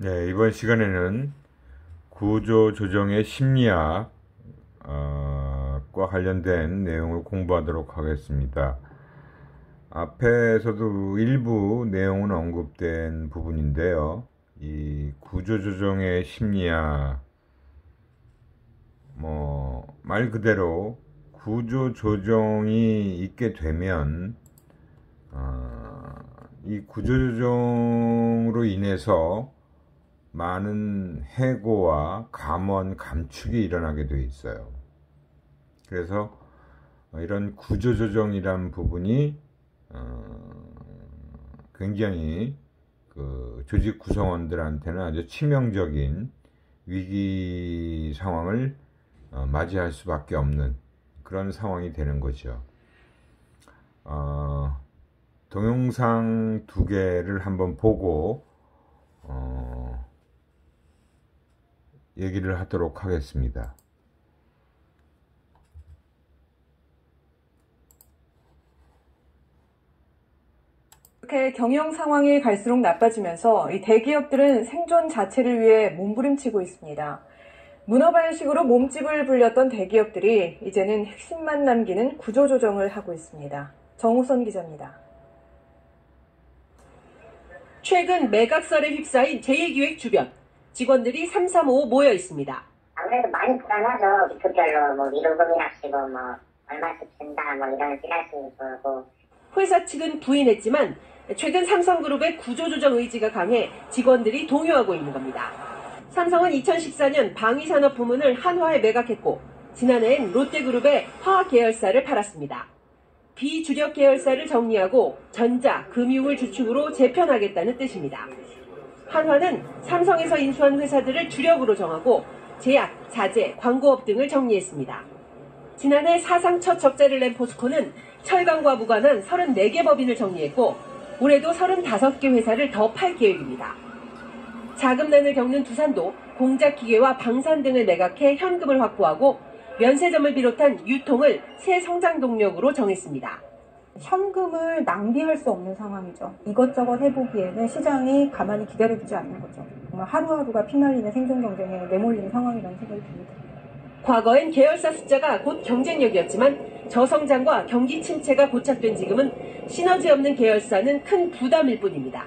네, 이번 시간에는 구조 조정의 심리학과 관련된 내용을 공부하도록 하겠습니다. 앞에서도 일부 내용은 언급된 부분인데요. 이 구조 조정의 심리학, 뭐, 말 그대로 구조 조정이 있게 되면, 어, 이 구조 조정으로 인해서 많은 해고와 감원, 감축이 일어나게 돼 있어요. 그래서 이런 구조조정이란 부분이 어, 굉장히 그 조직 구성원들한테는 아주 치명적인 위기 상황을 어, 맞이할 수밖에 없는 그런 상황이 되는 거죠. 어, 동영상 두 개를 한번 보고 어, 얘기를 하도록 하겠습니다. 이렇게 경영 상황이 갈수록 나빠지면서 이 대기업들은 생존 자체를 위해 몸부림치고 있습니다. 문어발식으로 몸집을 불렸던 대기업들이 이제는 핵심만 남기는 구조조정을 하고 있습니다. 정우선 기자입니다. 최근 매각설에 휩싸인 제2기획 주변 직원들이 삼삼오오 모여 있습니다. 아무래도 많이 불안하죠. 기초별로 뭐 위로금이랍시고 뭐 얼마씩 준다 뭐 이런 찌라시도 보고 회사 측은 부인했지만 최근 삼성그룹의 구조조정 의지가 강해 직원들이 동요하고 있는 겁니다. 삼성은 2014년 방위산업 부문을 한화에 매각했고 지난해엔 롯데그룹의 화학 계열사를 팔았습니다. 비주력 계열사를 정리하고 전자, 금융을 주축으로 재편하겠다는 뜻입니다. 한화는 삼성에서 인수한 회사들을 주력으로 정하고 제약, 자재, 광고업 등을 정리했습니다. 지난해 사상 첫 적자를 낸 포스코는 철강과 무관한 34개 법인을 정리했고 올해도 35개 회사를 더 팔 계획입니다. 자금난을 겪는 두산도 공작 기계와 방산 등을 매각해 현금을 확보하고 면세점을 비롯한 유통을 새 성장 동력으로 정했습니다. 현금을 낭비할 수 없는 상황이죠. 이것저것 해보기에는 시장이 가만히 기다려주지 않는 거죠. 정말 하루하루가 피날리는 생존 경쟁에 내몰리는 상황이라는 생각이 듭니다. 과거엔 계열사 숫자가 곧 경쟁력이었지만 저성장과 경기 침체가 고착된 지금은 시너지 없는 계열사는 큰 부담일 뿐입니다.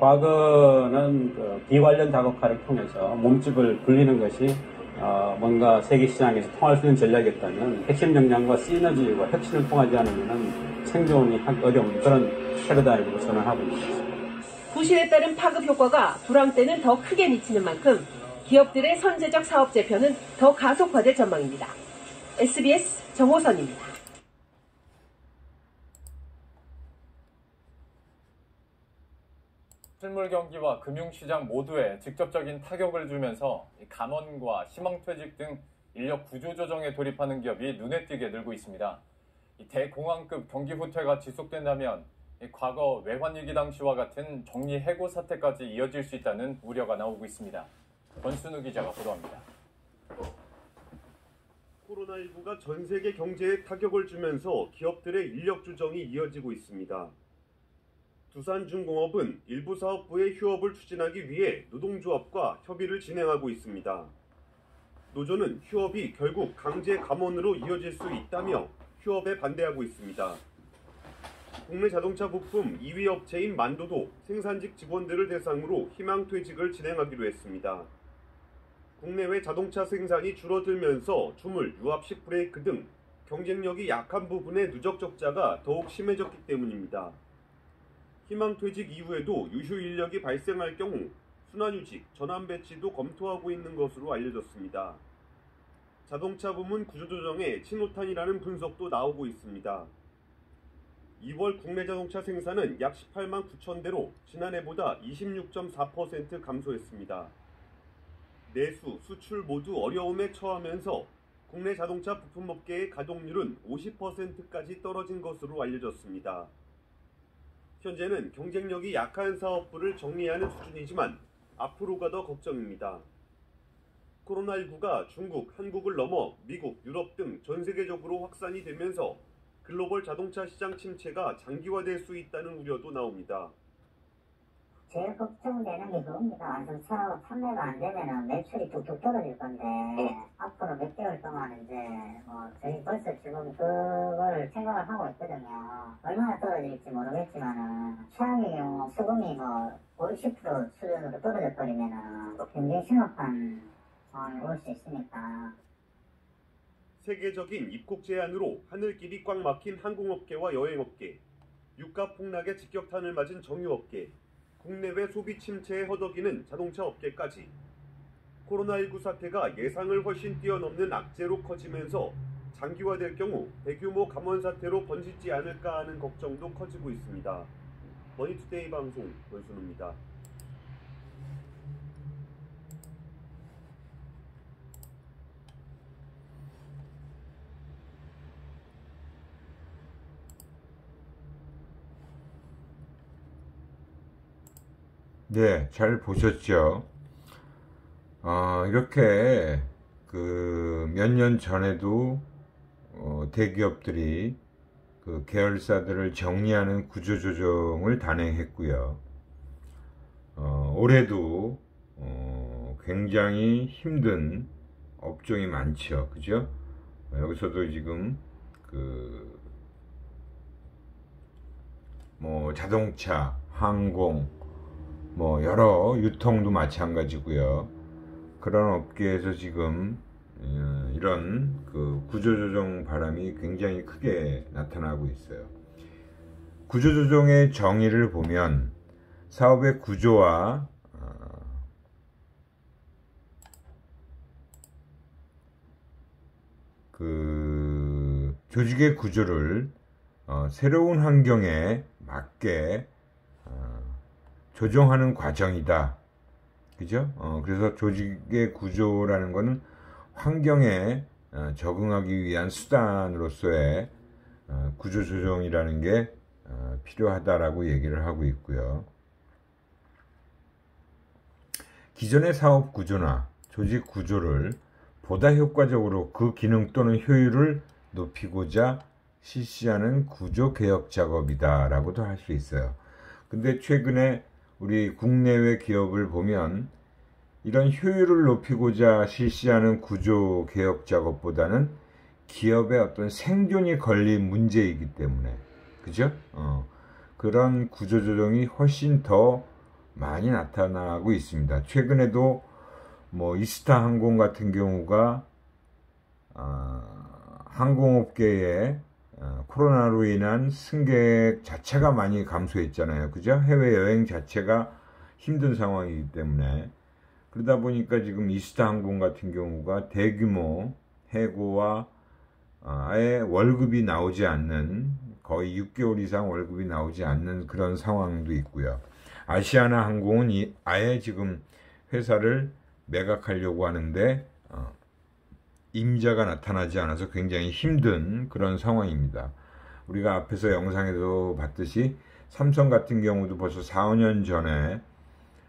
과거는 그 비관련 다각화를 통해서 몸집을 불리는 것이 어, 뭔가 세계 시장에서 통할 수 있는 전략이었다면 핵심 역량과 시너지와 혁신을 통하지 않으면 생존이 하기 어려운 그런 패러다임으로 전환하고 있습니다. 부실에 따른 파급 효과가 불황 때는 더 크게 미치는 만큼 기업들의 선제적 사업 재편은 더 가속화될 전망입니다. SBS 정호선입니다. 실물 경기와 금융시장 모두에 직접적인 타격을 주면서 감원과 희망퇴직 등 인력 구조 조정에 돌입하는 기업이 눈에 띄게 늘고 있습니다. 대공황급 경기 후퇴가 지속된다면 과거 외환위기 당시와 같은 정리 해고 사태까지 이어질 수 있다는 우려가 나오고 있습니다. 권순우 기자가 보도합니다. 코로나19가 전 세계 경제에 타격을 주면서 기업들의 인력 조정이 이어지고 있습니다. 두산중공업은 일부 사업부의 휴업을 추진하기 위해 노동조합과 협의를 진행하고 있습니다. 노조는 휴업이 결국 강제 감원으로 이어질 수 있다며 휴업에 반대하고 있습니다. 국내 자동차 부품 2위 업체인 만도도 생산직 직원들을 대상으로 희망퇴직을 진행하기로 했습니다. 국내외 자동차 생산이 줄어들면서 주물, 유압식 브레이크 등 경쟁력이 약한 부분의 누적 적자가 더욱 심해졌기 때문입니다. 희망퇴직 이후에도 유휴 인력이 발생할 경우 순환휴직, 전환 배치도 검토하고 있는 것으로 알려졌습니다. 자동차 부문 구조조정에 친호탄이라는 분석도 나오고 있습니다. 2월 국내 자동차 생산은 약 18만 9천 대로 지난해보다 26.4% 감소했습니다. 내수, 수출 모두 어려움에 처하면서 국내 자동차 부품업계의 가동률은 50%까지 떨어진 것으로 알려졌습니다. 현재는 경쟁력이 약한 사업부를 정리하는 수준이지만 앞으로가 더 걱정입니다. 코로나19가 중국, 한국을 넘어 미국, 유럽 등 전 세계적으로 확산이 되면서 글로벌 자동차 시장 침체가 장기화될 수 있다는 우려도 나옵니다. 제일 걱정되는 게 그겁니다. 완성차 판매가 안 되면은 매출이 뚝뚝 떨어질 건데 앞으로 몇 개월 동안 이제 뭐 저희 벌써 지금 그걸 생각을 하고 있거든요. 얼마나 떨어질지 모르겠지만은 최악의 경우 수급이 뭐 50% 수준으로 떨어져 버리면은 굉장히 심각한 상황이 올 수 있으니까 세계적인 입국 제한으로 하늘길이 꽉 막힌 항공업계와 여행업계, 유가 폭락의 직격탄을 맞은 정유업계, 국내외 소비 침체에 허덕이는 자동차 업계까지 코로나19 사태가 예상을 훨씬 뛰어넘는 악재로 커지면서 장기화될 경우 대규모 감원 사태로 번지지 않을까 하는 걱정도 커지고 있습니다. 머니투데이 방송 권순우입니다. 네, 잘 보셨죠? 어, 이렇게 그 몇 년 전에도 어, 대기업들이 그 계열사들을 정리하는 구조조정을 단행했고요. 어, 올해도 어, 굉장히 힘든 업종이 많죠. 그죠? 여기서도 지금 그 뭐 자동차, 항공, 뭐 여러 유통도 마찬가지고요. 그런 업계에서 지금 어, 이런 그 구조조정 바람이 굉장히 크게 나타나고 있어요. 구조조정의 정의를 보면 사업의 구조와 어, 그 조직의 구조를 어, 새로운 환경에 맞게 어, 조정하는 과정이다. 그죠? 어, 그래서 조직의 구조라는 것은 환경에 어, 적응하기 위한 수단으로서의 어, 구조 조정이라는 게 어, 필요하다라고 얘기를 하고 있고요. 기존의 사업 구조나 조직 구조를 보다 효과적으로 그 기능 또는 효율을 높이고자 실시하는 구조 개혁 작업이다라고도 할 수 있어요. 근데 최근에 우리 국내외 기업을 보면 이런 효율을 높이고자 실시하는 구조 개혁 작업보다는 기업의 어떤 생존이 걸린 문제이기 때문에 그죠? 어, 그런 구조 조정이 훨씬 더 많이 나타나고 있습니다. 최근에도 뭐 이스타 항공 같은 경우가 어, 항공업계에 어, 코로나로 인한 승객 자체가 많이 감소했잖아요. 그죠? 해외 여행 자체가 힘든 상황이기 때문에 그러다 보니까 지금 이스타 항공 같은 경우가 대규모 해고와 어, 아예 월급이 나오지 않는 거의 6개월 이상 월급이 나오지 않는 그런 상황도 있고요. 아시아나 항공은 아예 지금 회사를 매각하려고 하는데 어, 임자가 나타나지 않아서 굉장히 힘든 그런 상황입니다. 우리가 앞에서 영상에도 봤듯이 삼성 같은 경우도 벌써 4, 5년 전에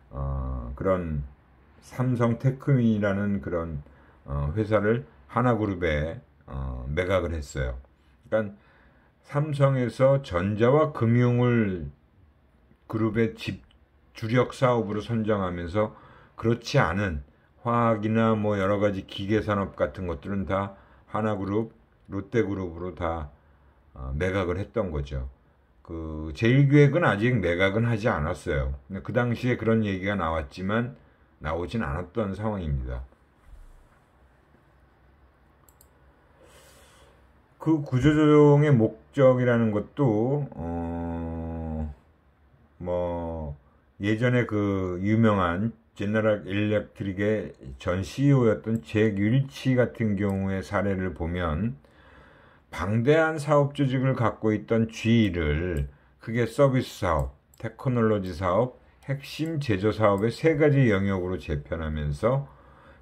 어, 그런 삼성 테크민이라는 그런 어, 회사를 하나그룹에 어, 매각을 했어요. 그러니까 삼성에서 전자와 금융을 그룹의 집 주력 사업으로 선정하면서 그렇지 않은 화학이나 뭐 여러 가지 기계 산업 같은 것들은 다 하나그룹, 롯데그룹으로 다 어, 매각을 했던 거죠. 그 제일기획은 아직 매각은 하지 않았어요. 그 당시에 그런 얘기가 나왔지만 나오진 않았던 상황입니다. 그 구조조정의 목적이라는 것도 어, 뭐 예전에 그 유명한 제너럴 일렉트릭의 전 CEO였던 잭 윌치 같은 경우의 사례를 보면 방대한 사업 조직을 갖고 있던 G를 크게 서비스 사업, 테크놀로지 사업, 핵심 제조 사업의 세 가지 영역으로 재편하면서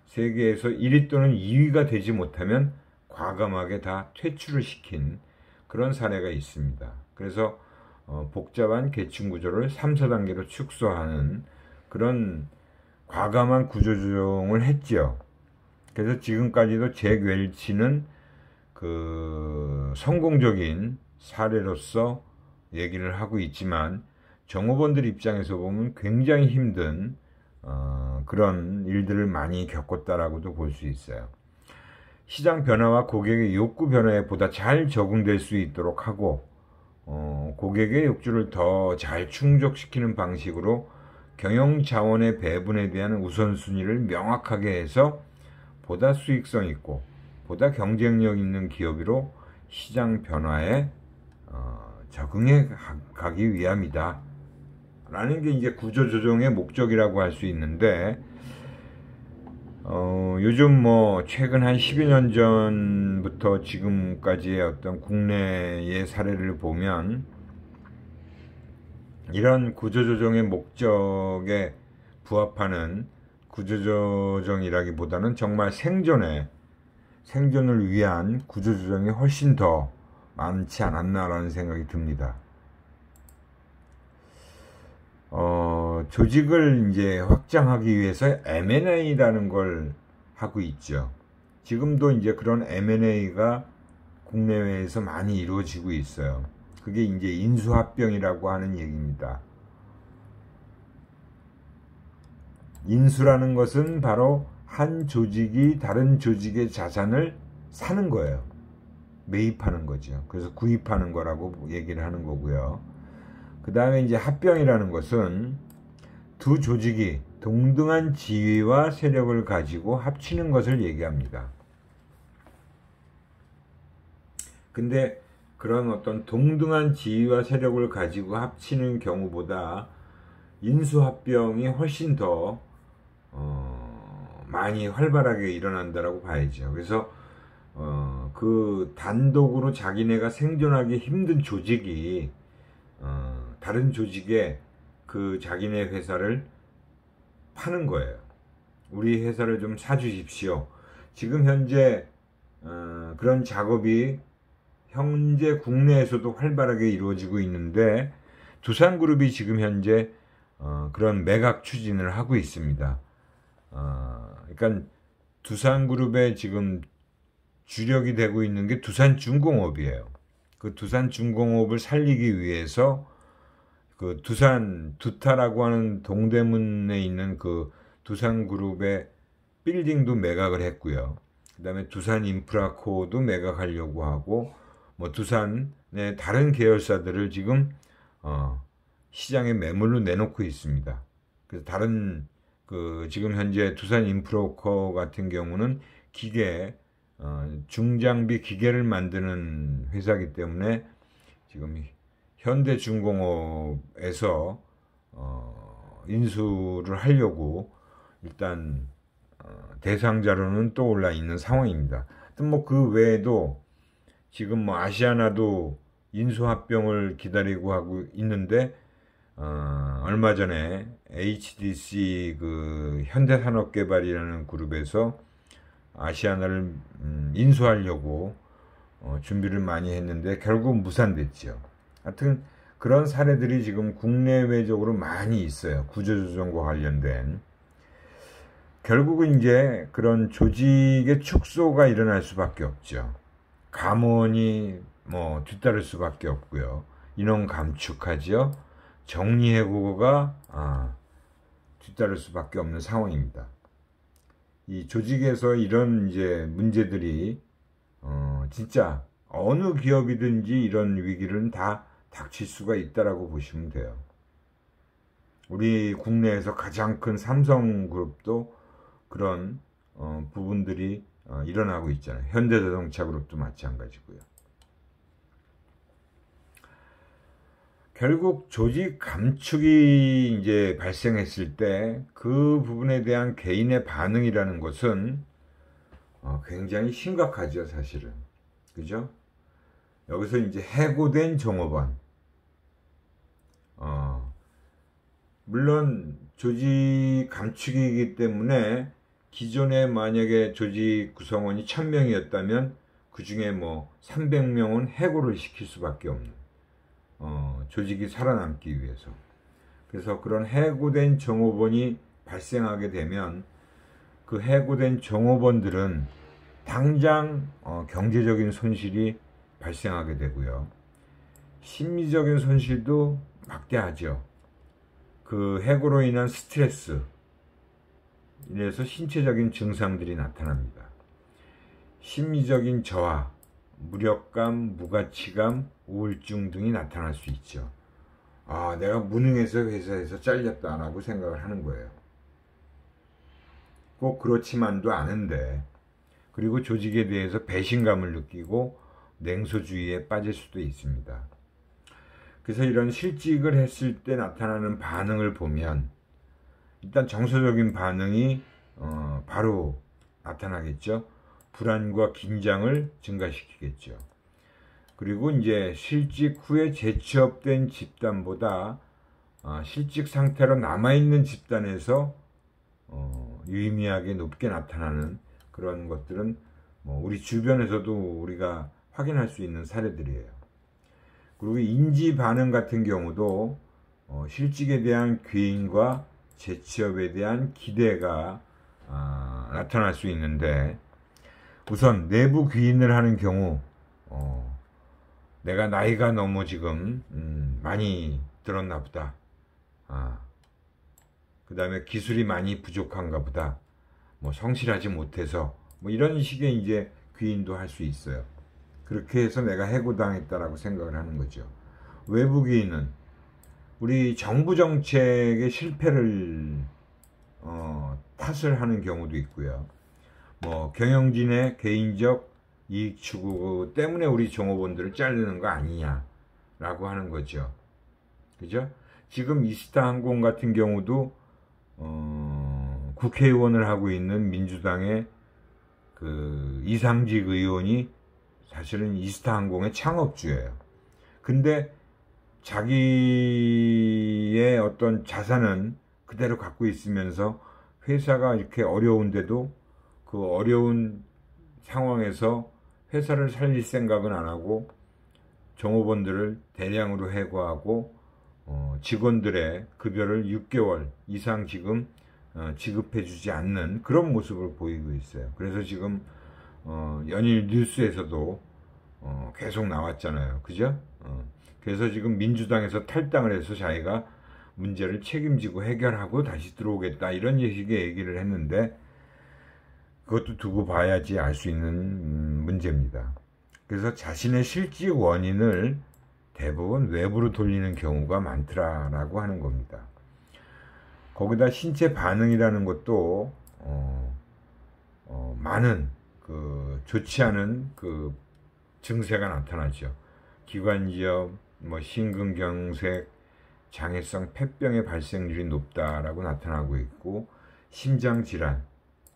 세계에서 1위 또는 2위가 되지 못하면 과감하게 다 퇴출을 시킨 그런 사례가 있습니다. 그래서 어, 복잡한 계층 구조를 3, 4단계로 축소하는 그런 과감한 구조조정을 했지요. 그래서 지금까지도 잭 웰치는 그 성공적인 사례로서 얘기를 하고 있지만 정호원들 입장에서 보면 굉장히 힘든 어, 그런 일들을 많이 겪었다라고도 볼 수 있어요. 시장 변화와 고객의 욕구 변화에 보다 잘 적응될 수 있도록 하고 어, 고객의 욕구를 더 잘 충족시키는 방식으로 경영 자원의 배분에 대한 우선순위를 명확하게 해서 보다 수익성 있고 보다 경쟁력 있는 기업으로 시장 변화에 어, 적응해 가기 위함이다. 라는 게 이제 구조조정의 목적이라고 할 수 있는데 어, 요즘 뭐 최근 한 10여 년 전부터 지금까지의 어떤 국내의 사례를 보면 이런 구조조정의 목적에 부합하는 구조조정이라기보다는 정말 생존에 생존을 위한 구조조정이 훨씬 더 많지 않았나라는 생각이 듭니다. 어, 조직을 이제 확장하기 위해서 M&A라는 걸 하고 있죠. 지금도 이제 그런 M&A가 국내외에서 많이 이루어지고 있어요. 그게 이제 인수합병이라고 하는 얘기입니다. 인수라는 것은 바로 한 조직이 다른 조직의 자산을 사는 거예요. 매입하는 거죠. 그래서 구입하는 거라고 얘기를 하는 거고요. 그 다음에 이제 합병이라는 것은 두 조직이 동등한 지위와 세력을 가지고 합치는 것을 얘기합니다. 근데 그런 어떤 동등한 지위와 세력을 가지고 합치는 경우보다 인수합병이 훨씬 더 어, 많이 활발하게 일어난다라고 봐야죠. 그래서 어, 그 단독으로 자기네가 생존하기 힘든 조직이 어, 다른 조직에 그 자기네 회사를 파는 거예요. 우리 회사를 좀 사주십시오. 지금 현재 어, 그런 작업이 현재 국내에서도 활발하게 이루어지고 있는데 두산그룹이 지금 현재 어, 그런 매각 추진을 하고 있습니다. 어, 그러니까 두산그룹의 지금 주력이 되고 있는 게 두산중공업이에요. 그 두산중공업을 살리기 위해서 그 두산 두타라고 하는 동대문에 있는 그 두산그룹의 빌딩도 매각을 했고요. 그다음에 두산 인프라코도 매각하려고 하고 뭐 두산의 다른 계열사들을 지금 어, 시장에 매물로 내놓고 있습니다. 그래서 다른 그 지금 현재 두산 인프로커 같은 경우는 기계 어, 중장비 기계를 만드는 회사이기 때문에 지금 현대중공업에서 어, 인수를 하려고 일단 어, 대상자로는 떠올라 있는 상황입니다. 뭐 그 외에도 지금 뭐 아시아나도 인수합병을 기다리고 하고 있는데 어, 얼마 전에 HDC 그 현대산업개발이라는 그룹에서 아시아나를 음, 인수하려고 어, 준비를 많이 했는데 결국 무산됐죠. 하여튼 그런 사례들이 지금 국내외적으로 많이 있어요. 구조조정과 관련된. 결국은 이제 그런 조직의 축소가 일어날 수밖에 없죠. 감원이 뭐 뒤따를 수밖에 없고요. 인원 감축하죠. 정리해고가 아, 뒤따를 수밖에 없는 상황입니다. 이 조직에서 이런 이제 문제들이 어, 진짜 어느 기업이든지 이런 위기를 다 닥칠 수가 있다라고 보시면 돼요. 우리 국내에서 가장 큰 삼성그룹도 그런 어, 부분들이 어, 일어나고 있잖아요. 현대자동차 그룹도 마찬가지고요. 결국 조직 감축이 이제 발생했을 때 그 부분에 대한 개인의 반응이라는 것은 어, 굉장히 심각하죠, 사실은. 그죠? 여기서 이제 해고된 종업원. 어, 물론 조직 감축이기 때문에 기존에 만약에 조직 구성원이 1000명이었다면 그 중에 뭐 300명은 해고를 시킬 수밖에 없는 어, 조직이 살아남기 위해서. 그래서 그런 해고된 정호원이 발생하게 되면 그 해고된 정호원들은 당장 어, 경제적인 손실이 발생하게 되고요. 심리적인 손실도 막대하죠. 그 해고로 인한 스트레스 이래서 신체적인 증상들이 나타납니다. 심리적인 저하, 무력감, 무가치감, 우울증 등이 나타날 수 있죠. 아, 내가 무능해서 회사에서 잘렸다라고 생각을 하는 거예요. 꼭 그렇지만도 않은데, 그리고 조직에 대해서 배신감을 느끼고 냉소주의에 빠질 수도 있습니다. 그래서 이런 실직을 했을 때 나타나는 반응을 보면 일단 정서적인 반응이 어, 바로 나타나겠죠. 불안과 긴장을 증가시키겠죠. 그리고 이제 실직 후에 재취업된 집단보다 어, 실직 상태로 남아있는 집단에서 어, 유의미하게 높게 나타나는 그런 것들은 뭐 우리 주변에서도 우리가 확인할 수 있는 사례들이에요. 그리고 인지 반응 같은 경우도 어, 실직에 대한 귀인과 재취업에 대한 기대가 아, 나타날 수 있는데 우선 내부 귀인을 하는 경우 어, 내가 나이가 너무 지금 음, 많이 들었나 보다. 아, 그 다음에 기술이 많이 부족한가 보다. 뭐 성실하지 못해서 뭐 이런 식의 이제 귀인도 할 수 있어요. 그렇게 해서 내가 해고당했다라고 생각을 하는 거죠. 외부 귀인은 우리 정부 정책의 실패를 어, 탓을 하는 경우도 있고요. 뭐 경영진의 개인적 이익 추구 때문에 우리 종업원들을 자르는 거 아니냐라고 하는 거죠. 그죠? 지금 이스타 항공 같은 경우도 어, 국회의원을 하고 있는 민주당의 그 이상직 의원이 사실은 이스타 항공의 창업주예요. 근데 자기의 어떤 자산은 그대로 갖고 있으면서 회사가 이렇게 어려운데도 그 어려운 상황에서 회사를 살릴 생각은 안 하고 종업원들을 대량으로 해고하고 어, 직원들의 급여를 6개월 이상 지금 어, 지급해 주지 않는 그런 모습을 보이고 있어요. 그래서 지금 어, 연일 뉴스에서도 어, 계속 나왔잖아요. 그죠? 어, 그래서 지금 민주당에서 탈당을 해서 자기가 문제를 책임지고 해결하고 다시 들어오겠다 이런 식의 얘기를 했는데 그것도 두고 봐야지 알 수 있는 음, 문제입니다. 그래서 자신의 실직 원인을 대부분 외부로 돌리는 경우가 많더라라고 하는 겁니다. 거기다 신체 반응이라는 것도 어, 어, 많은 그 좋지 않은 그 증세가 나타나죠. 기관지염, 뭐 심근경색, 장애성 폐병의 발생률이 높다라고 나타나고 있고 심장 질환,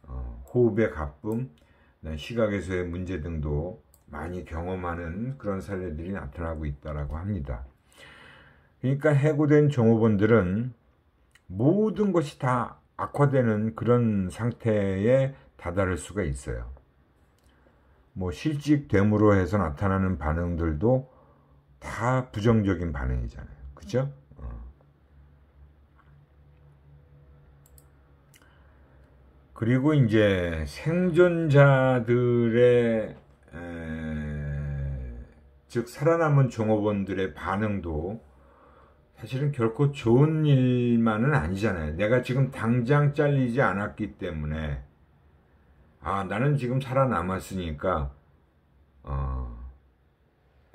어, 호흡의 가쁨, 시각에서의 문제 등도 많이 경험하는 그런 사례들이 나타나고 있다라고 합니다. 그러니까 해고된 종업원들은 모든 것이 다 악화되는 그런 상태에 다다를 수가 있어요. 뭐 실직 됨으로 해서 나타나는 반응들도 다 부정적인 반응이잖아요. 그죠? 어. 그리고 이제 생존자들의 에, 즉 살아남은 종업원들의 반응도 사실은 결코 좋은 일만은 아니잖아요. 내가 지금 당장 잘리지 않았기 때문에 아 나는 지금 살아남았으니까 어,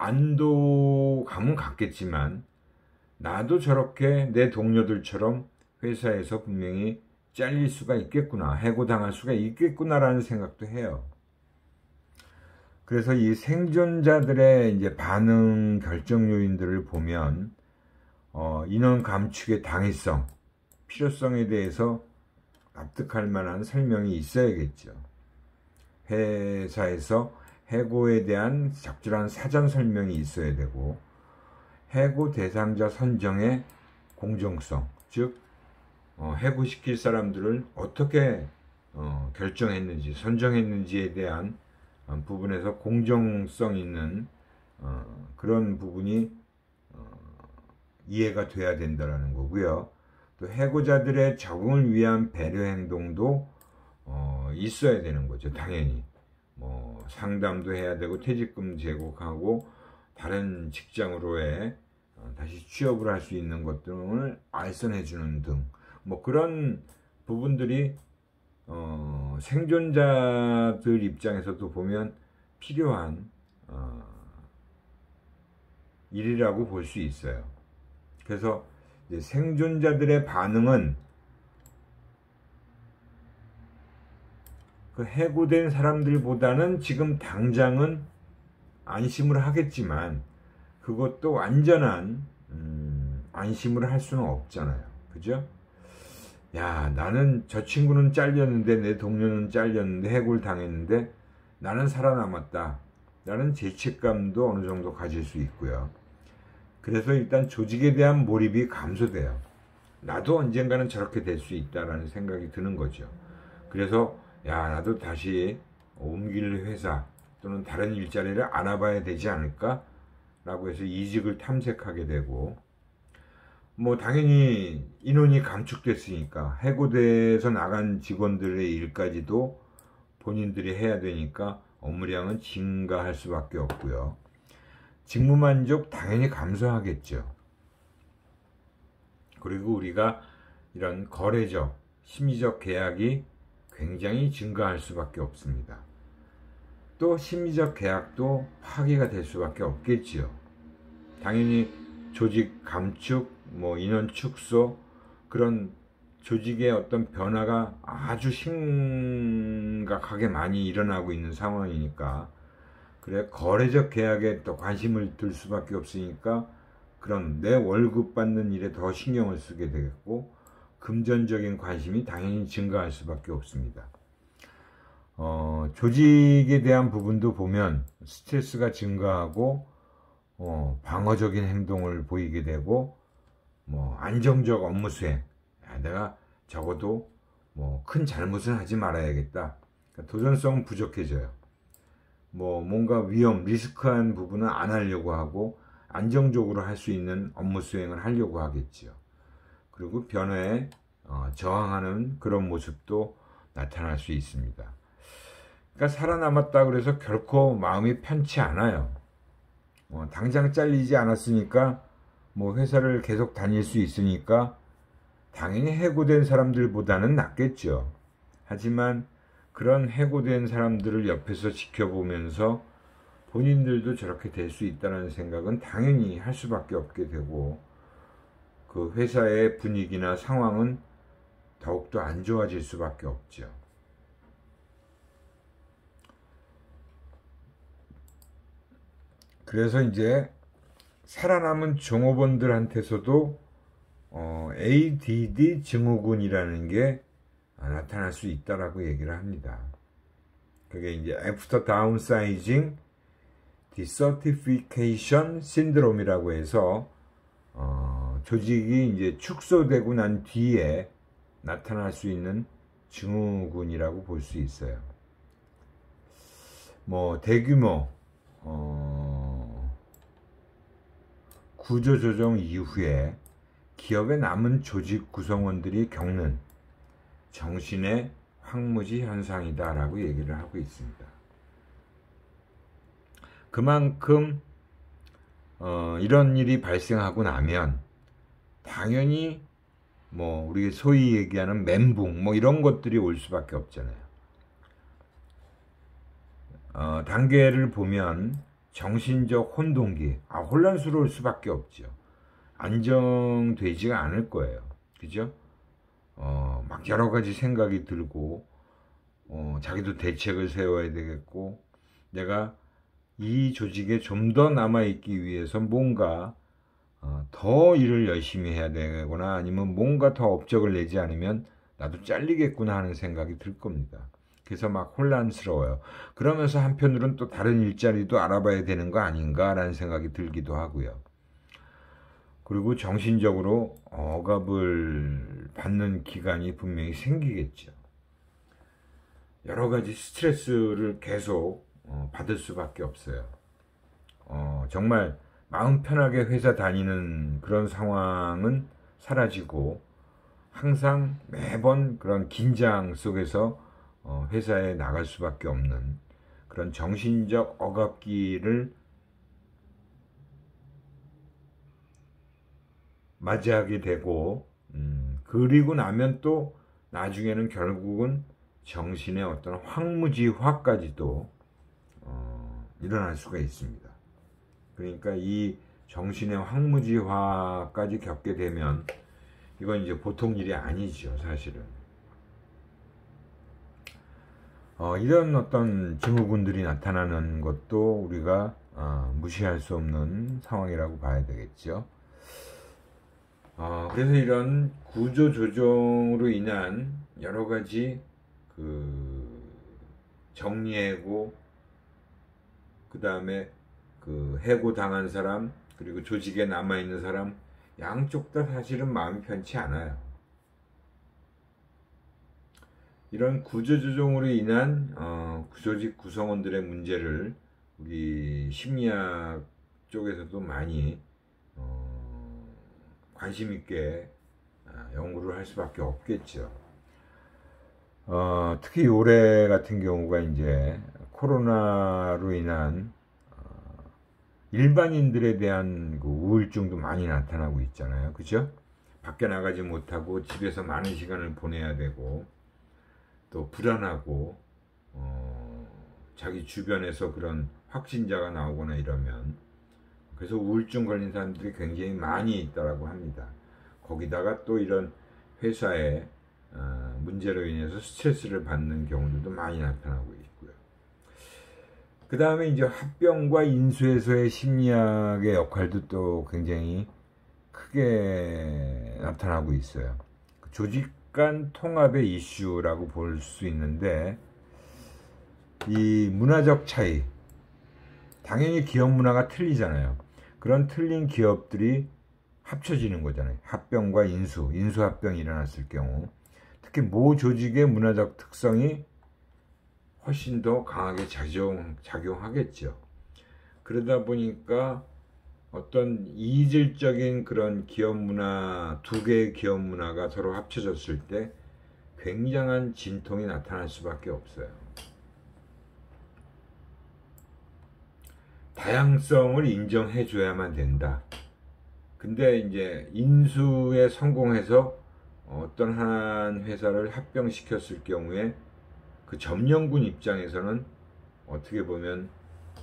안도감은 갖겠지만 나도 저렇게 내 동료들처럼 회사에서 분명히 잘릴 수가 있겠구나 해고당할 수가 있겠구나라는 생각도 해요. 그래서 이 생존자들의 이제 반응 결정 요인들을 보면 어, 인원 감축의 당위성, 필요성에 대해서 납득할 만한 설명이 있어야겠죠. 회사에서 해고에 대한 적절한 사전 설명이 있어야 되고 해고 대상자 선정의 공정성, 즉 어, 해고시킬 사람들을 어떻게 어, 결정했는지, 선정했는지에 대한 어, 부분에서 공정성 있는 어, 그런 부분이 어, 이해가 돼야 된다는 거고요. 또 해고자들의 적응을 위한 배려 행동도 어, 있어야 되는 거죠. 당연히 뭐 상담도 해야 되고 퇴직금 제공하고 다른 직장으로의 어, 다시 취업을 할 수 있는 것 등을 알선해 주는 등 뭐 그런 부분들이 어, 생존자들 입장에서도 보면 필요한 어, 일이라고 볼 수 있어요. 그래서 생존자들의 반응은 그 해고된 사람들보다는 지금 당장은 안심을 하겠지만 그것도 완전한 음, 안심을 할 수는 없잖아요. 그죠? 야 나는 저 친구는 잘렸는데 내 동료는 잘렸는데 해고를 당했는데 나는 살아남았다. 라는 죄책감도 어느 정도 가질 수 있고요. 그래서 일단 조직에 대한 몰입이 감소돼요. 나도 언젠가는 저렇게 될 수 있다라는 생각이 드는 거죠. 그래서 야 나도 다시 옮길 회사 또는 다른 일자리를 알아봐야 되지 않을까? 라고 해서 이직을 탐색하게 되고 뭐 당연히 인원이 감축됐으니까 해고돼서 나간 직원들의 일까지도 본인들이 해야 되니까 업무량은 증가할 수밖에 없고요. 직무 만족 당연히 감소하겠죠. 그리고 우리가 이런 거래적, 심리적 계약이 굉장히 증가할 수밖에 없습니다. 또 심리적 계약도 파기가 될 수밖에 없겠지요. 당연히 조직 감축, 뭐 인원 축소 그런 조직의 어떤 변화가 아주 심각하게 많이 일어나고 있는 상황이니까 그래 거래적 계약에 또 관심을 들 수밖에 없으니까 그럼 내 월급 받는 일에 더 신경을 쓰게 되겠고 금전적인 관심이 당연히 증가할 수밖에 없습니다. 어, 조직에 대한 부분도 보면 스트레스가 증가하고 어, 방어적인 행동을 보이게 되고 뭐 안정적 업무 수행 야, 내가 적어도 뭐 큰 잘못은 하지 말아야겠다. 그러니까 도전성 부족해져요. 뭐 뭔가 위험, 리스크한 부분은 안 하려고 하고 안정적으로 할 수 있는 업무 수행을 하려고 하겠지요. 그리고 변화에 어, 저항하는 그런 모습도 나타날 수 있습니다. 그러니까 살아남았다 그래서 결코 마음이 편치 않아요. 어, 당장 잘리지 않았으니까 뭐 회사를 계속 다닐 수 있으니까 당연히 해고된 사람들보다는 낫겠죠. 하지만 그런 해고된 사람들을 옆에서 지켜보면서 본인들도 저렇게 될 수 있다는 생각은 당연히 할 수밖에 없게 되고 그 회사의 분위기나 상황은 더욱더 안 좋아질 수밖에 없죠. 그래서 이제 살아남은 종업원들한테서도 어, ADD 증후군이라는 게 나타날 수 있다라고 얘기를 합니다. 그게 이제 After Downsizing Decertification Syndrome이라고 해서 어, 조직이 이제 축소되고 난 뒤에 나타날 수 있는 증후군이라고 볼 수 있어요. 뭐 대규모 어, 구조조정 이후에 기업에 남은 조직 구성원들이 겪는 정신의 황무지 현상이다라고 얘기를 하고 있습니다. 그만큼 어, 이런 일이 발생하고 나면 당연히 뭐 우리 소위 얘기하는 멘붕 뭐 이런 것들이 올 수밖에 없잖아요. 어, 단계를 보면 정신적 혼동기, 아 혼란스러울 수밖에 없죠. 안정되지가 않을 거예요. 그죠? 어, 막 여러 가지 생각이 들고, 어, 자기도 대책을 세워야 되겠고, 내가 이 조직에 좀 더 남아있기 위해서 뭔가 어, 더 일을 열심히 해야 되거나 아니면 뭔가 더 업적을 내지 않으면 나도 잘리겠구나 하는 생각이 들 겁니다. 그래서 막 혼란스러워요. 그러면서 한편으로는 또 다른 일자리도 알아봐야 되는 거 아닌가라는 생각이 들기도 하고요. 그리고 정신적으로 억압을 받는 기간이 분명히 생기겠죠. 여러 가지 스트레스를 계속 어, 받을 수밖에 없어요. 어, 정말 마음 편하게 회사 다니는 그런 상황은 사라지고 항상 매번 그런 긴장 속에서 어, 회사에 나갈 수밖에 없는 그런 정신적 억압기를 맞이하게 되고 음, 그리고 나면 또 나중에는 결국은 정신의 어떤 황무지화까지도 어, 일어날 수가 있습니다. 그러니까 이 정신의 황무지화까지 겪게 되면 이건 이제 보통 일이 아니죠, 사실은. 어, 이런 어떤 증후군들이 나타나는 것도 우리가 어, 무시할 수 없는 상황이라고 봐야 되겠죠. 어, 그래서 이런 구조 조정으로 인한 여러 가지 그 정리해고 그 다음에 그 해고 당한 사람 그리고 조직에 남아 있는 사람 양쪽 다 사실은 마음이 편치 않아요. 이런 구조조정으로 인한 어, 조직 구성원들의 문제를 우리 심리학 쪽에서도 많이 어, 관심 있게 아, 연구를 할 수밖에 없겠죠. 어, 특히 올해 같은 경우가 이제 코로나로 인한 어, 일반인들에 대한 그 우울증도 많이 나타나고 있잖아요. 그죠? 밖에 나가지 못하고 집에서 많은 시간을 보내야 되고 또 불안하고 어, 자기 주변에서 그런 확진자가 나오거나 이러면 그래서 우울증 걸린 사람들이 굉장히 많이 있다라고 합니다. 거기다가 또 이런 회사의 어, 문제로 인해서 스트레스를 받는 경우들도 많이 나타나고 있고요. 그 다음에 이제 합병과 인수에서의 심리학의 역할도 또 굉장히 크게 나타나고 있어요. 조직 간 통합의 이슈라고 볼 수 있는데 이 문화적 차이 당연히 기업 문화가 틀리잖아요. 그런 틀린 기업들이 합쳐지는 거잖아요. 합병과 인수, 인수합병이 일어났을 경우 특히 모 조직의 문화적 특성이 훨씬 더 강하게 작용, 작용하겠죠. 그러다 보니까 어떤 이질적인 그런 기업 문화, 두 개의 기업 문화가 서로 합쳐졌을 때 굉장한 진통이 나타날 수밖에 없어요. 다양성을 인정해 줘야만 된다. 근데 이제 인수에 성공해서 어떤 한 회사를 합병시켰을 경우에 그 점령군 입장에서는 어떻게 보면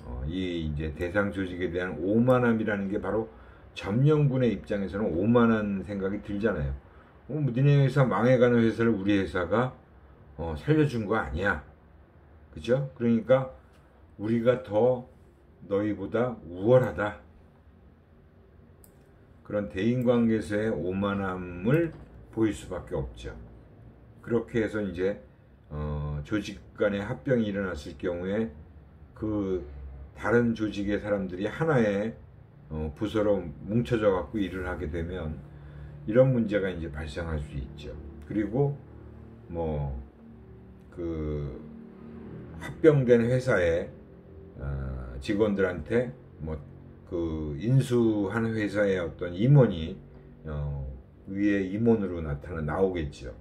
어, 이 이제 대상 조직에 대한 오만함이라는 게 바로 점령군의 입장에서는 오만한 생각이 들잖아요. 어, 뭐 니네 회사 망해가는 회사를 우리 회사가 어, 살려준 거 아니야. 그죠? 그러니까 우리가 더 너희보다 우월하다. 그런 대인관계에서의 오만함을 보일 수밖에 없죠. 그렇게 해서 이제 어, 조직 간의 합병이 일어났을 경우에 그 다른 조직의 사람들이 하나의 어, 부서로 뭉쳐져 갖고 일을 하게 되면 이런 문제가 이제 발생할 수 있죠. 그리고 뭐 그 합병된 회사의 어, 직원들한테 뭐 그 인수한 회사의 어떤 임원이 어, 위에 임원으로 나타나 나오겠죠.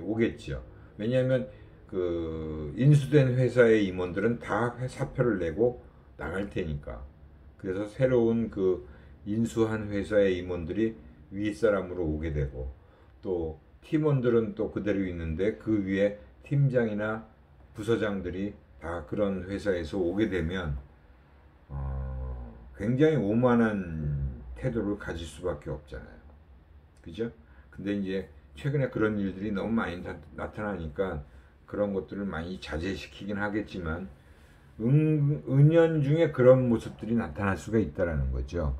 오겠죠. 왜냐하면 그 인수된 회사의 임원들은 다 사표를 내고 나갈 테니까. 그래서 새로운 그 인수한 회사의 임원들이 윗사람으로 오게 되고 또 팀원들은 또 그대로 있는데 그 위에 팀장이나 부서장들이 다 그런 회사에서 오게 되면 어, 굉장히 오만한 태도를 가질 수밖에 없잖아요. 그죠? 근데 이제 최근에 그런 일들이 너무 많이 나, 타나니까 그런 것들을 많이 자제시키긴 하겠지만 은, 은연중에 그런 모습들이 나타날 수가 있다라는 거죠.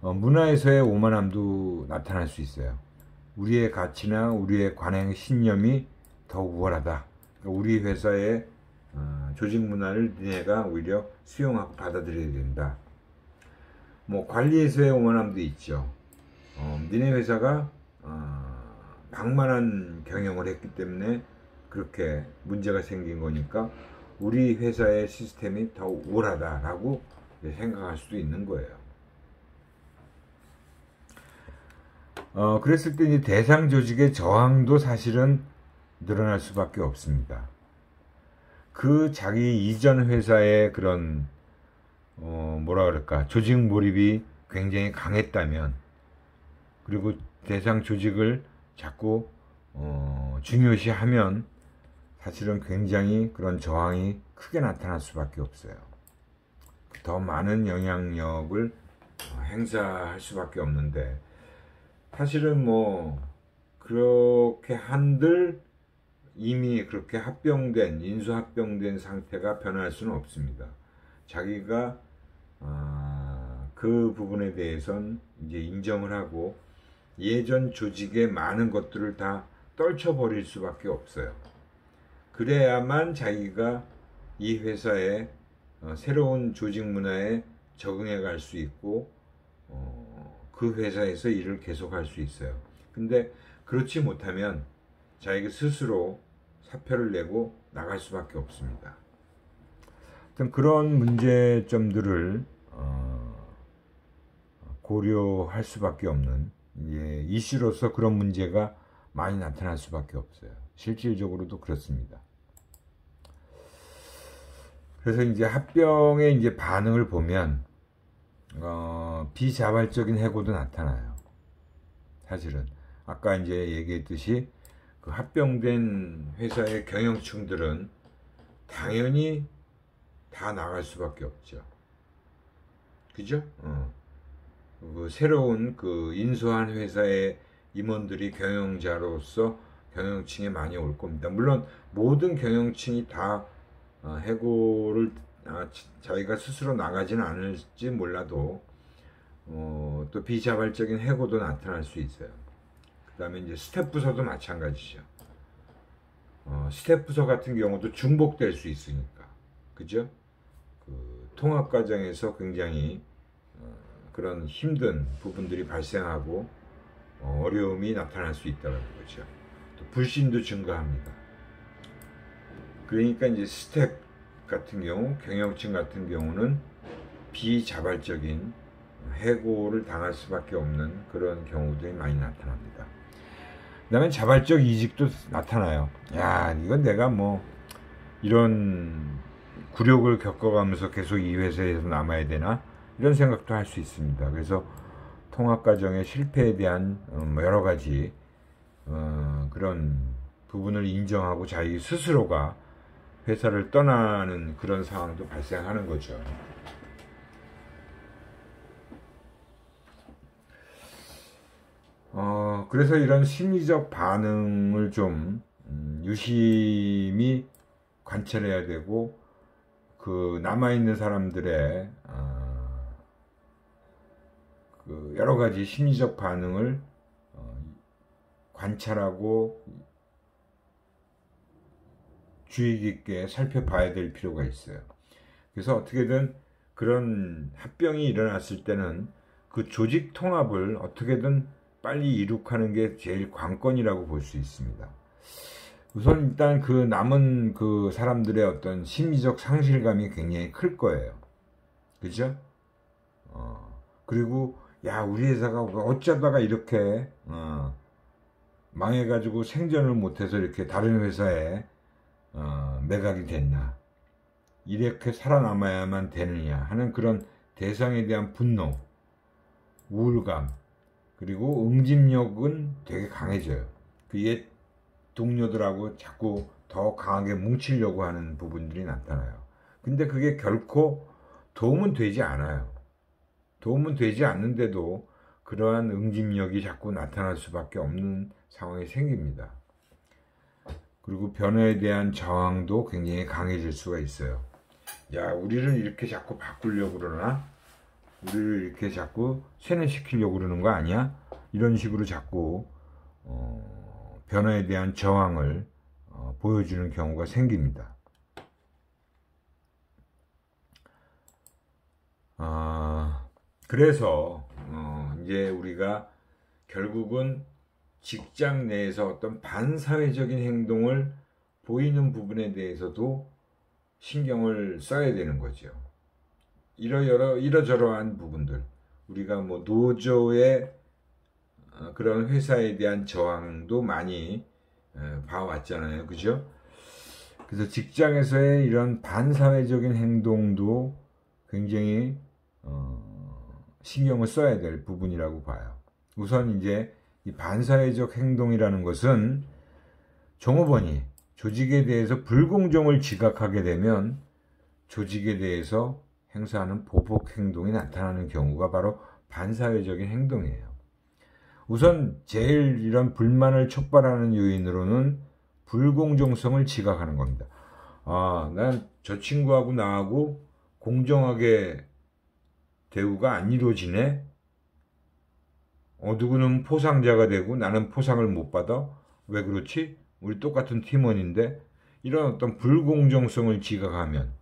어, 문화에서의 오만함도 나타날 수 있어요. 우리의 가치나 우리의 관행 신념이 더 우월하다. 그러니까 우리 회사의 어, 조직 문화를 니네가 오히려 수용하고 받아들여야 된다. 뭐 관리에서의 오만함도 있죠. 어, 니네 회사가 어, 방만한 경영을 했기 때문에 그렇게 문제가 생긴 거니까 우리 회사의 시스템이 더 우월하다라고 생각할 수도 있는 거예요. 어, 그랬을 때 대상 조직의 저항도 사실은 늘어날 수밖에 없습니다. 그 자기 이전 회사의 그런 어, 뭐라 그럴까 조직 몰입이 굉장히 강했다면 그리고 대상 조직을 자꾸 어, 중요시하면 사실은 굉장히 그런 저항이 크게 나타날 수밖에 없어요. 더 많은 영향력을 행사할 수밖에 없는데 사실은 뭐 그렇게 한들 이미 그렇게 합병된 인수합병된 상태가 변할 수는 없습니다. 자기가 아, 그 부분에 대해선 이제 인정을 하고 예전 조직의 많은 것들을 다 떨쳐버릴 수밖에 없어요. 그래야만 자기가 이 회사의 어, 새로운 조직 문화에 적응해 갈 수 있고 어, 그 회사에서 일을 계속할 수 있어요. 근데 그렇지 못하면 자기 스스로 사표를 내고 나갈 수밖에 없습니다. 하여튼 그런 문제점들을 어, 고려할 수밖에 없는 예, 이슈로서 그런 문제가 많이 나타날 수밖에 없어요. 실질적으로도 그렇습니다. 그래서 이제 합병의 이제 반응을 보면 어, 비자발적인 해고도 나타나요. 사실은 아까 이제 얘기했듯이 그 합병된 회사의 경영층들은 당연히 다 나갈 수밖에 없죠. 그죠? 어. 그 새로운 그 인수한 회사의 임원들이 경영자로서 경영층에 많이 올 겁니다. 물론 모든 경영층이 다 어, 해고를 아, 자기가 스스로 나가지는 않을지 몰라도 어, 또 비자발적인 해고도 나타날 수 있어요. 그 다음에 이제 스텝 부서도 마찬가지죠. 어, 스텝 부서 같은 경우도 중복될 수 있으니까. 그죠? 그 통합 과정에서 굉장히 어, 그런 힘든 부분들이 발생하고 어, 어려움이 나타날 수 있다는 거죠. 또 불신도 증가합니다. 그러니까 이제 스텝 같은 경우, 경영층 같은 경우는 비자발적인 해고를 당할 수밖에 없는 그런 경우들이 많이 나타납니다. 그 다음에 자발적 이직도 나타나요. 야, 이건 내가 뭐, 이런 굴욕을 겪어가면서 계속 이 회사에서 남아야 되나? 이런 생각도 할 수 있습니다. 그래서 통합 과정의 실패에 대한 어, 뭐 여러 가지 어, 그런 부분을 인정하고 자기 스스로가 회사를 떠나는 그런 상황도 발생하는 거죠. 어, 그래서 이런 심리적 반응을 좀 음, 유심히 관찰해야 되고 그 남아있는 사람들의 어, 그 여러 가지 심리적 반응을 어, 관찰하고 주의 깊게 살펴봐야 될 필요가 있어요. 그래서 어떻게든 그런 합병이 일어났을 때는 그 조직 통합을 어떻게든 빨리 이룩하는 게 제일 관건이라고 볼 수 있습니다. 우선 일단 그 남은 그 사람들의 어떤 심리적 상실감이 굉장히 클 거예요. 그죠? 어, 그리고 야 우리 회사가 어쩌다가 이렇게 어, 망해가지고 생존을 못해서 이렇게 다른 회사에 어, 매각이 됐나 이렇게 살아남아야만 되느냐 하는 그런 대상에 대한 분노, 우울감 그리고 응집력은 되게 강해져요. 그 옛 동료들하고 자꾸 더 강하게 뭉치려고 하는 부분들이 나타나요. 근데 그게 결코 도움은 되지 않아요. 도움은 되지 않는데도 그러한 응집력이 자꾸 나타날 수밖에 없는 상황이 생깁니다. 그리고 변화에 대한 저항도 굉장히 강해질 수가 있어요. 야, 우리를 이렇게 자꾸 바꾸려고 그러나? 우리를 이렇게 자꾸 세뇌시키려고 그러는 거 아니야? 이런 식으로 자꾸 어, 변화에 대한 저항을 어, 보여주는 경우가 생깁니다. 아, 그래서 어, 이제 우리가 결국은 직장 내에서 어떤 반사회적인 행동을 보이는 부분에 대해서도 신경을 써야 되는 거죠. 이러여러 이러저러한 부분들 우리가 뭐 노조의 어, 그런 회사에 대한 저항도 많이 봐왔잖아요, 그죠? 그래서 직장에서의 이런 반사회적인 행동도 굉장히 어, 신경을 써야 될 부분이라고 봐요. 우선 이제 이 반사회적 행동이라는 것은 종업원이 조직에 대해서 불공정을 지각하게 되면 조직에 대해서 행사하는 보복 행동이 나타나는 경우가 바로 반사회적인 행동이에요. 우선 제일 이런 불만을 촉발하는 요인으로는 불공정성을 지각하는 겁니다. 아, 난 저 친구하고 나하고 공정하게 대우가 안 이루어지네? 어, 누구는 포상자가 되고 나는 포상을 못 받아? 왜 그렇지? 우리 똑같은 팀원인데? 이런 어떤 불공정성을 지각하면,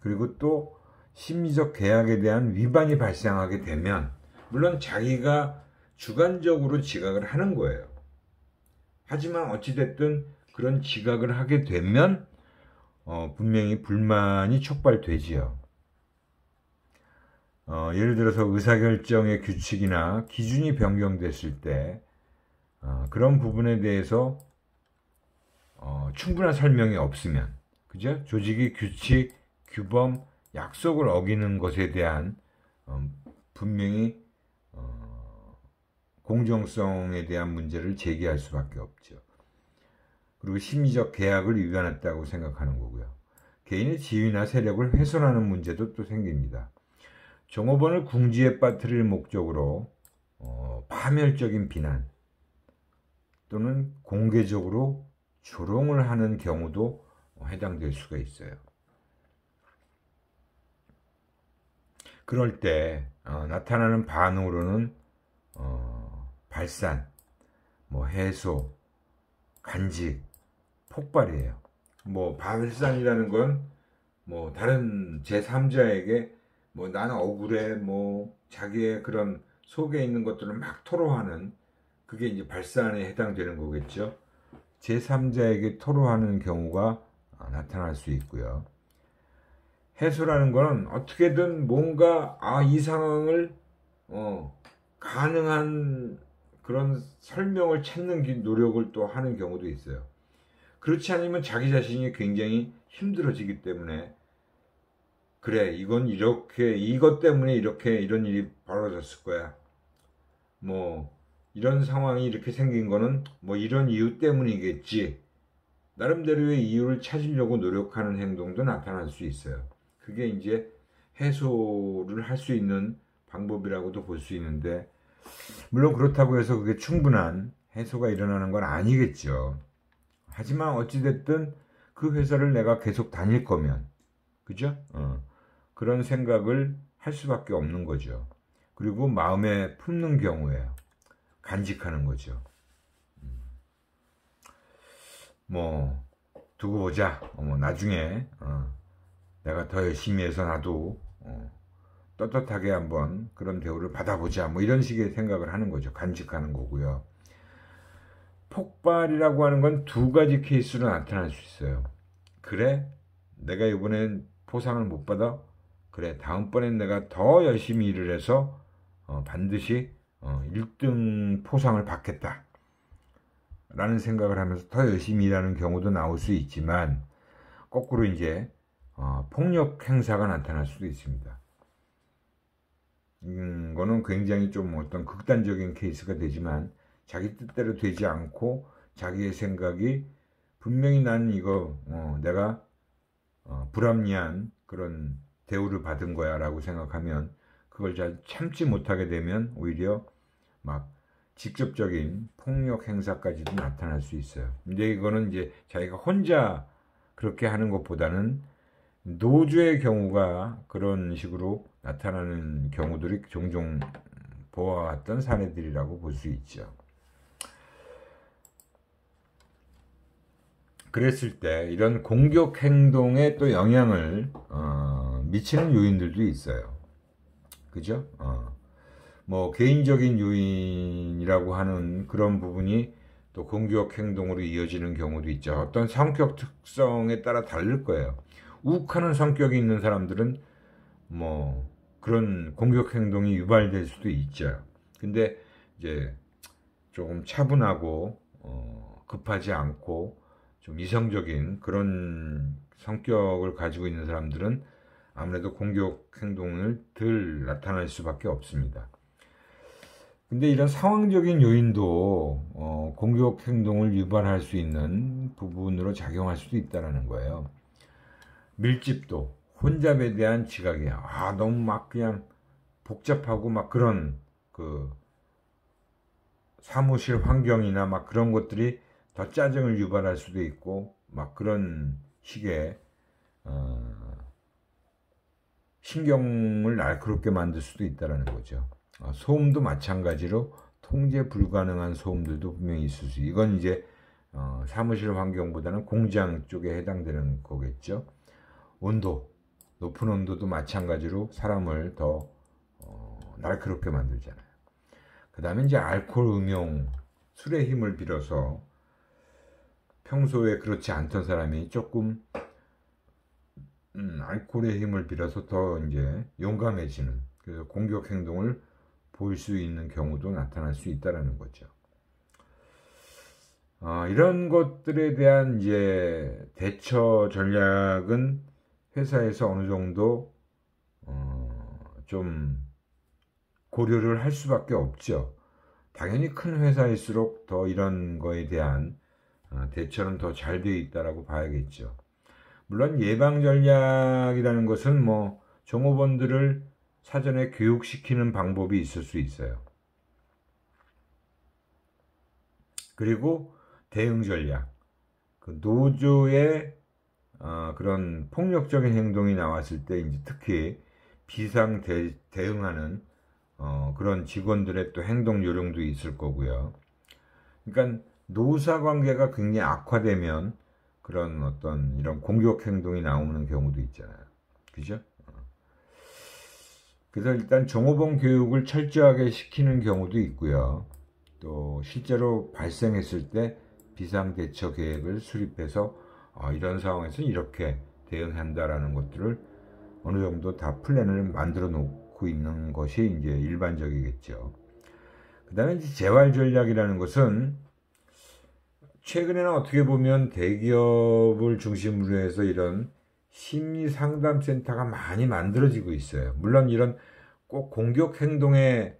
그리고 또 심리적 계약에 대한 위반이 발생하게 되면, 물론 자기가 주관적으로 지각을 하는 거예요. 하지만 어찌됐든 그런 지각을 하게 되면 어, 분명히 불만이 촉발되지요. 어, 예를 들어서 의사결정의 규칙이나 기준이 변경됐을 때 어, 그런 부분에 대해서 어, 충분한 설명이 없으면 그죠? 조직이 규칙, 규범, 약속을 어기는 것에 대한 어, 분명히 어, 공정성에 대한 문제를 제기할 수밖에 없죠. 그리고 심리적 계약을 위반했다고 생각하는 거고요. 개인의 지위나 세력을 훼손하는 문제도 또 생깁니다. 종업원을 궁지에 빠뜨릴 목적으로 어, 파멸적인 비난 또는 공개적으로 조롱을 하는 경우도 해당될 수가 있어요. 그럴 때 어, 나타나는 반응으로는 어, 발산, 뭐 해소, 간직, 폭발이에요. 뭐 발산이라는 건 뭐 다른 제3자에게 뭐 나는 억울해 뭐 자기의 그런 속에 있는 것들을 막 토로하는 그게 이제 발산에 해당되는 거겠죠. 제3자에게 토로하는 경우가 나타날 수 있고요. 해소라는 거는 어떻게든 뭔가 아 이 상황을 어 가능한 그런 설명을 찾는 노력을 또 하는 경우도 있어요. 그렇지 않으면 자기 자신이 굉장히 힘들어지기 때문에 그래 이건 이렇게 이것 때문에 이렇게 이런 일이 벌어졌을 거야. 뭐 이런 상황이 이렇게 생긴 거는 뭐 이런 이유 때문이겠지. 나름대로의 이유를 찾으려고 노력하는 행동도 나타날 수 있어요. 그게 이제 해소를 할 수 있는 방법이라고도 볼 수 있는데 물론 그렇다고 해서 그게 충분한 해소가 일어나는 건 아니겠죠. 하지만 어찌됐든 그 회사를 내가 계속 다닐 거면, 그죠? 어, 그런 생각을 할 수밖에 없는 거죠. 그리고 마음에 품는 경우에 간직하는 거죠. 음. 뭐, 두고 보자. 어, 뭐, 나중에, 어, 내가 더 열심히 해서 나도, 어, 떳떳하게 한번 그런 대우를 받아보자. 뭐, 이런 식의 생각을 하는 거죠. 간직하는 거고요. 폭발이라고 하는 건 두 가지 케이스로 나타날 수 있어요. 그래, 내가 이번엔 포상을 못 받아. 그래, 다음번엔 내가 더 열심히 일을 해서 어, 반드시 어, 1등 포상을 받겠다. 라는 생각을 하면서 더 열심히 일하는 경우도 나올 수 있지만, 거꾸로 이제 어, 폭력 행사가 나타날 수도 있습니다. 음, 거는 굉장히 좀 어떤 극단적인 케이스가 되지만, 자기 뜻대로 되지 않고 자기의 생각이 분명히 나는 이거 어, 내가 어, 불합리한 그런 대우를 받은 거야 라고 생각하면 그걸 잘 참지 못하게 되면 오히려 막 직접적인 폭력 행사까지도 나타날 수 있어요. 근데 이거는 이제 자기가 혼자 그렇게 하는 것보다는 노조의 경우가 그런 식으로 나타나는 경우들이 종종 보아왔던 사례들이라고 볼 수 있죠. 그랬을 때 이런 공격 행동에 또 영향을 어, 미치는 요인들도 있어요. 그죠? 어. 뭐 개인적인 요인이라고 하는 그런 부분이 또 공격 행동으로 이어지는 경우도 있죠. 어떤 성격 특성에 따라 다를 거예요. 욱하는 성격이 있는 사람들은 뭐 그런 공격 행동이 유발될 수도 있죠. 근데 이제 조금 차분하고 어, 급하지 않고 좀 이성적인 그런 성격을 가지고 있는 사람들은 아무래도 공격 행동을 덜 나타날 수밖에 없습니다. 근데 이런 상황적인 요인도 어, 공격 행동을 유발할 수 있는 부분으로 작용할 수도 있다는 거예요. 밀집도, 혼잡에 대한 지각이 아 너무 막 그냥 복잡하고 막 그런 그 사무실 환경이나 막 그런 것들이 더 짜증을 유발할 수도 있고 막 그런 식의 어, 신경을 날카롭게 만들 수도 있다는 거죠. 어, 소음도 마찬가지로 통제 불가능한 소음들도 분명히 있을 수. 이건 이제 어, 사무실 환경보다는 공장 쪽에 해당되는 거겠죠. 온도, 높은 온도도 마찬가지로 사람을 더 어, 날카롭게 만들잖아요. 그 다음에 이제 알코올 음용, 술의 힘을 빌어서 평소에 그렇지 않던 사람이 조금 음, 알코올의 힘을 빌어서 더 이제 용감해지는 그래서 공격 행동을 보일 수 있는 경우도 나타날 수 있다라는 거죠. 어, 이런 것들에 대한 이제 대처 전략은 회사에서 어느 정도 어, 좀 고려를 할 수밖에 없죠. 당연히 큰 회사일수록 더 이런 거에 대한 어, 대처는 더 잘 되어 있다라고 봐야겠죠. 물론 예방 전략이라는 것은 뭐 종업원들을 사전에 교육시키는 방법이 있을 수 있어요. 그리고 대응 전략. 그 노조의 어, 그런 폭력적인 행동이 나왔을 때 이제 특히 비상 대, 응하는 어, 그런 직원들의 또 행동 요령도 있을 거고요. 그러니까 노사 관계가 굉장히 악화되면 그런 어떤 이런 공격 행동이 나오는 경우도 있잖아요. 그죠? 어. 그래서 일단 정호봉 교육을 철저하게 시키는 경우도 있고요. 또 실제로 발생했을 때 비상대처 계획을 수립해서 어, 이런 상황에서 이렇게 대응한다라는 것들을 어느 정도 다 플랜을 만들어 놓고 있는 것이 이제 일반적이겠죠. 그 다음에 재활 전략이라는 것은 최근에는 어떻게 보면 대기업을 중심으로 해서 이런 심리 상담 센터가 많이 만들어지고 있어요. 물론 이런 꼭 공격 행동에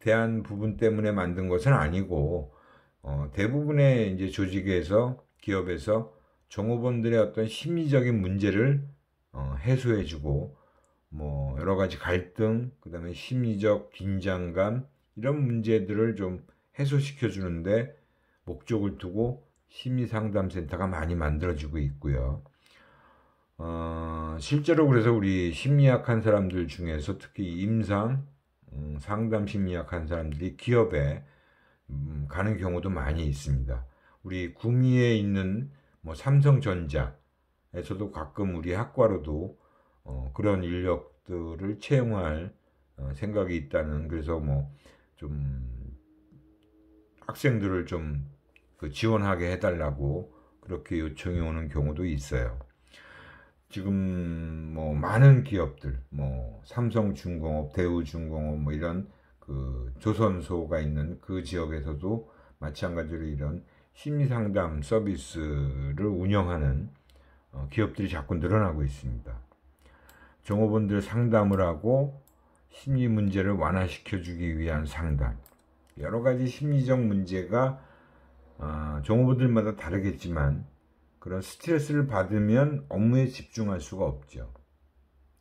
대한 부분 때문에 만든 것은 아니고 어, 대부분의 이제 조직에서 기업에서 종업원들의 어떤 심리적인 문제를 어, 해소해주고 뭐 여러 가지 갈등, 그다음에 심리적 긴장감 이런 문제들을 좀 해소시켜 주는데 목적을 두고 심리상담센터가 많이 만들어지고 있고요. 어, 실제로 그래서 우리 심리학한 사람들 중에서 특히 임상, 음, 상담 심리학한 사람들이 기업에 음, 가는 경우도 많이 있습니다. 우리 구미에 있는 뭐 삼성전자에서도 가끔 우리 학과로도 어, 그런 인력들을 채용할 어, 생각이 있다는 그래서 뭐 좀 학생들을 좀 그 지원하게 해달라고 그렇게 요청이 오는 경우도 있어요. 지금 뭐 많은 기업들, 뭐 삼성중공업, 대우중공업 뭐 이런 그 조선소가 있는 그 지역에서도 마찬가지로 이런 심리상담 서비스를 운영하는 어, 기업들이 자꾸 늘어나고 있습니다. 종업원들 상담을 하고 심리 문제를 완화시켜 주기 위한 상담. 여러 가지 심리적 문제가 아, 종업원들마다 다르겠지만 그런 스트레스를 받으면 업무에 집중할 수가 없죠.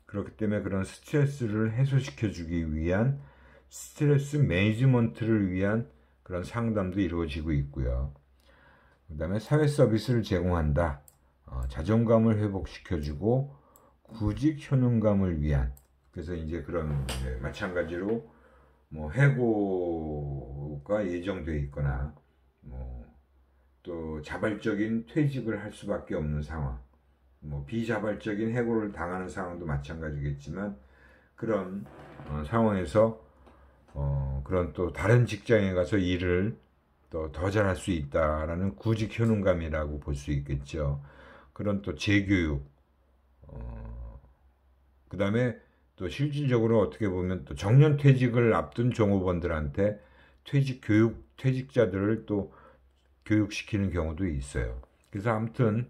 그렇기 때문에 그런 스트레스를 해소시켜 주기 위한 스트레스 매니지먼트를 위한 그런 상담도 이루어지고 있고요. 그 다음에 사회 서비스를 제공한다. 어, 자존감을 회복시켜주고 구직 효능감을 위한 그래서 이제 그런 이제 마찬가지로 뭐 해고가 예정되어 있거나 뭐 또 자발적인 퇴직을 할 수밖에 없는 상황, 뭐 비자발적인 해고를 당하는 상황도 마찬가지겠지만 그런 어, 상황에서 어, 그런 또 다른 직장에 가서 일을 또 더 잘할 수 있다라는 구직 효능감이라고 볼 수 있겠죠. 그런 또 재교육, 어, 그 다음에 또 실질적으로 어떻게 보면 또 정년 퇴직을 앞둔 종업원들한테 퇴직 교육, 퇴직자들을 또 교육시키는 경우도 있어요. 그래서 아무튼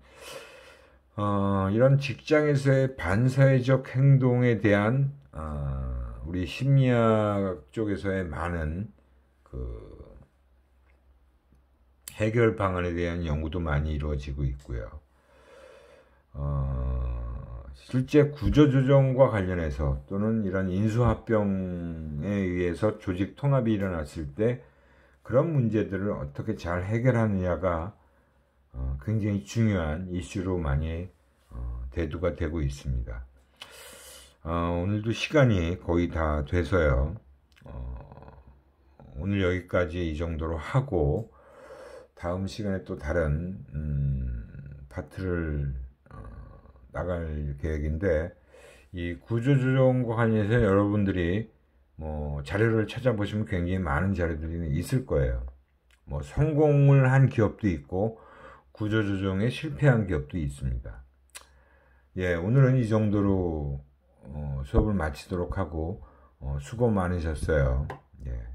어, 이런 직장에서의 반사회적 행동에 대한 어, 우리 심리학 쪽에서의 많은 그 해결 방안에 대한 연구도 많이 이루어지고 있고요. 어, 실제 구조조정과 관련해서 또는 이런 인수합병에 의해서 조직 통합이 일어났을 때 그런 문제들을 어떻게 잘 해결하느냐가 어, 굉장히 중요한 이슈로 많이 어, 대두가 되고 있습니다. 어, 오늘도 시간이 거의 다 돼서요. 어, 오늘 여기까지 이 정도로 하고 다음 시간에 또 다른 음, 파트를 어, 나갈 계획인데 이 구조조정과 관련해서 여러분들이 뭐 자료를 찾아보시면 굉장히 많은 자료들이 있을 거예요. 뭐 성공을 한 기업도 있고 구조조정에 실패한 기업도 있습니다. 예, 오늘은 이 정도로 어, 수업을 마치도록 하고 어, 수고 많으셨어요. 예.